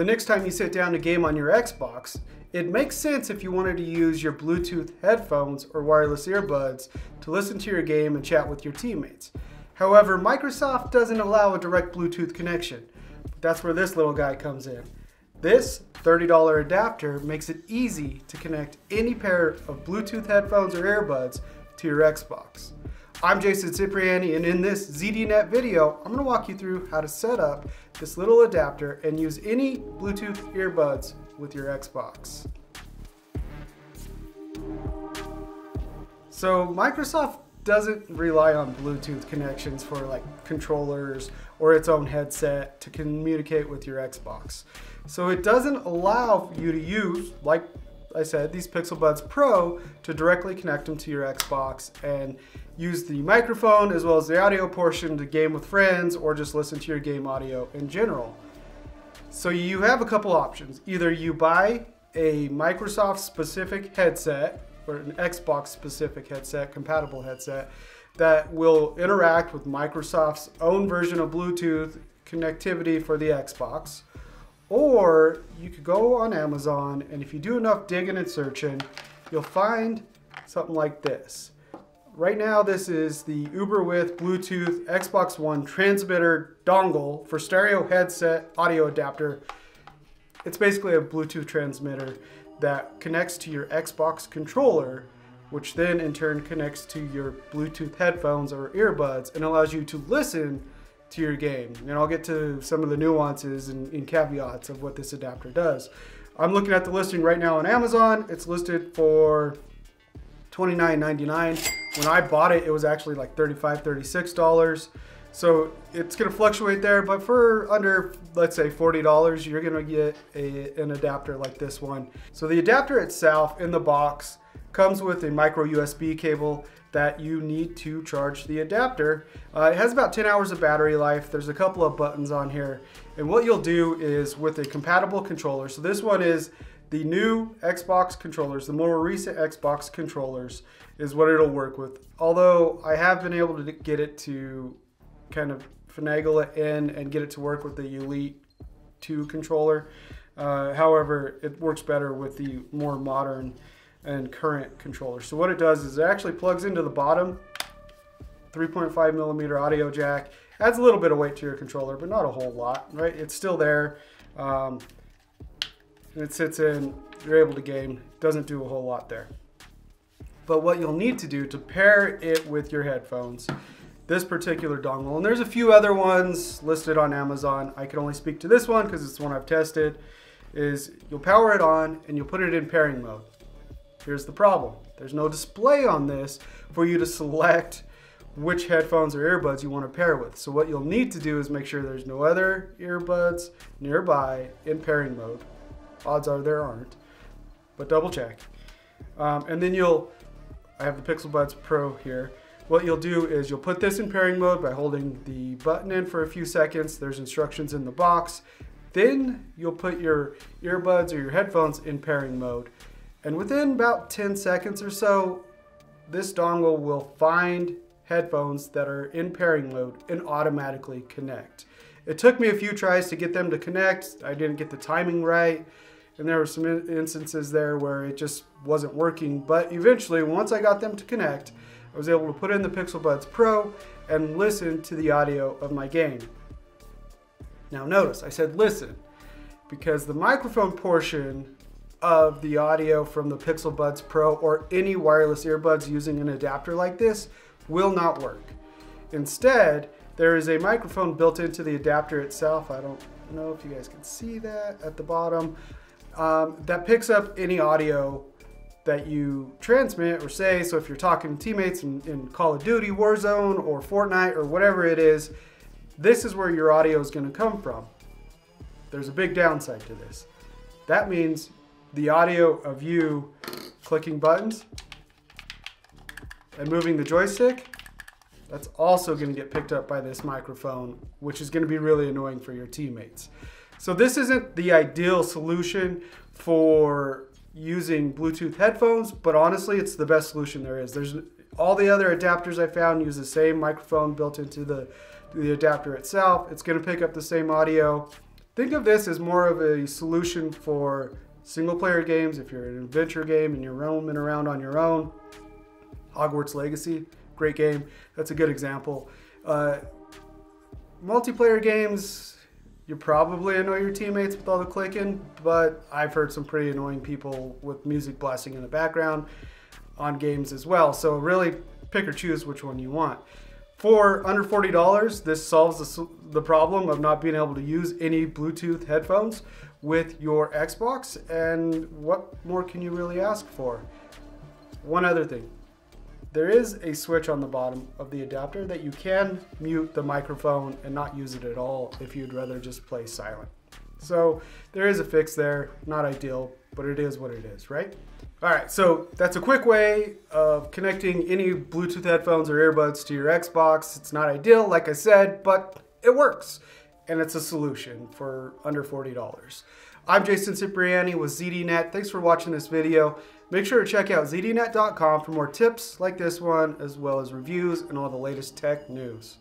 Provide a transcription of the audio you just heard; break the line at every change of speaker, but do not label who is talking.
the next time you sit down to game on your Xbox, it makes sense if you wanted to use your Bluetooth headphones or wireless earbuds to listen to your game and chat with your teammates. However, Microsoft doesn't allow a direct Bluetooth connection. That's where this little guy comes in. This $30 adapter makes it easy to connect any pair of Bluetooth headphones or earbuds to your Xbox. I'm Jason Cipriani and in this ZDNet video, I'm gonna walk you through how to set up this little adapter and use any Bluetooth earbuds with your Xbox. So Microsoft doesn't rely on Bluetooth connections for like controllers or its own headset to communicate with your Xbox. So it doesn't allow you to use, like I said, these Pixel Buds Pro to directly connect them to your Xbox and use the microphone as well as the audio portion to game with friends or just listen to your game audio in general. So you have a couple options. Either you buy a Microsoft specific headset or an Xbox specific headset, compatible headset, that will interact with Microsoft's own version of Bluetooth connectivity for the Xbox. Or you could go on Amazon and if you do enough digging and searching, you'll find something like this. Right now, this is the Uberwith Bluetooth Xbox One transmitter dongle for stereo headset audio adapter. It's basically a Bluetooth transmitter that connects to your Xbox controller, which then in turn connects to your Bluetooth headphones or earbuds and allows you to listen to your game. And I'll get to some of the nuances and, and caveats of what this adapter does. I'm looking at the listing right now on Amazon. It's listed for $29.99. When I bought it, it was actually like $35, $36. So it's gonna fluctuate there, but for under, let's say $40, you're gonna get a, an adapter like this one. So the adapter itself in the box comes with a micro USB cable that you need to charge the adapter. Uh, it has about 10 hours of battery life. There's a couple of buttons on here. And what you'll do is with a compatible controller, so this one is the new Xbox controllers, the more recent Xbox controllers is what it'll work with. Although I have been able to get it to kind of finagle it in and get it to work with the Elite 2 controller. Uh, however, it works better with the more modern and current controller. So what it does is it actually plugs into the bottom 3.5 millimeter audio jack. Adds a little bit of weight to your controller, but not a whole lot, right? It's still there. Um, it sits in, you're able to game. Doesn't do a whole lot there. But what you'll need to do to pair it with your headphones, this particular dongle, and there's a few other ones listed on Amazon. I can only speak to this one because it's the one I've tested, is you'll power it on and you'll put it in pairing mode. Here's the problem. There's no display on this for you to select which headphones or earbuds you want to pair with. So what you'll need to do is make sure there's no other earbuds nearby in pairing mode. Odds are there aren't, but double check. Um, and then you'll, I have the Pixel Buds Pro here. What you'll do is you'll put this in pairing mode by holding the button in for a few seconds. There's instructions in the box. Then you'll put your earbuds or your headphones in pairing mode. And within about 10 seconds or so, this dongle will find headphones that are in pairing mode and automatically connect. It took me a few tries to get them to connect. I didn't get the timing right. And there were some instances there where it just wasn't working. But eventually, once I got them to connect, I was able to put in the Pixel Buds Pro and listen to the audio of my game. Now notice, I said listen, because the microphone portion of the audio from the Pixel Buds Pro or any wireless earbuds using an adapter like this will not work. Instead, there is a microphone built into the adapter itself. I don't know if you guys can see that at the bottom. Um, that picks up any audio that you transmit or say. So if you're talking to teammates in, in Call of Duty, Warzone, or Fortnite, or whatever it is, this is where your audio is going to come from. There's a big downside to this. That means the audio of you clicking buttons and moving the joystick, that's also going to get picked up by this microphone, which is going to be really annoying for your teammates. So this isn't the ideal solution for using Bluetooth headphones, but honestly, it's the best solution there is. There's all the other adapters I found use the same microphone built into the, the adapter itself. It's going to pick up the same audio. think of this as more of a solution for single player games. If you're an adventure game and you're roaming around on your own, Hogwarts Legacy, great game. That's a good example. Uh, multiplayer games, you probably annoy your teammates with all the clicking, but I've heard some pretty annoying people with music blasting in the background on games as well. So really pick or choose which one you want. For under $40, this solves the, the problem of not being able to use any Bluetooth headphones with your Xbox. And what more can you really ask for? One other thing. There is a switch on the bottom of the adapter that you can mute the microphone and not use it at all if you'd rather just play silent. So there is a fix there, not ideal, but it is what it is, right? All right, so that's a quick way of connecting any Bluetooth headphones or earbuds to your Xbox. It's not ideal, like I said, but it works. And it's a solution for under $40. I'm Jason Cipriani with ZDNet. Thanks for watching this video. Make sure to check out zdnet.com for more tips like this one, as well as reviews and all the latest tech news.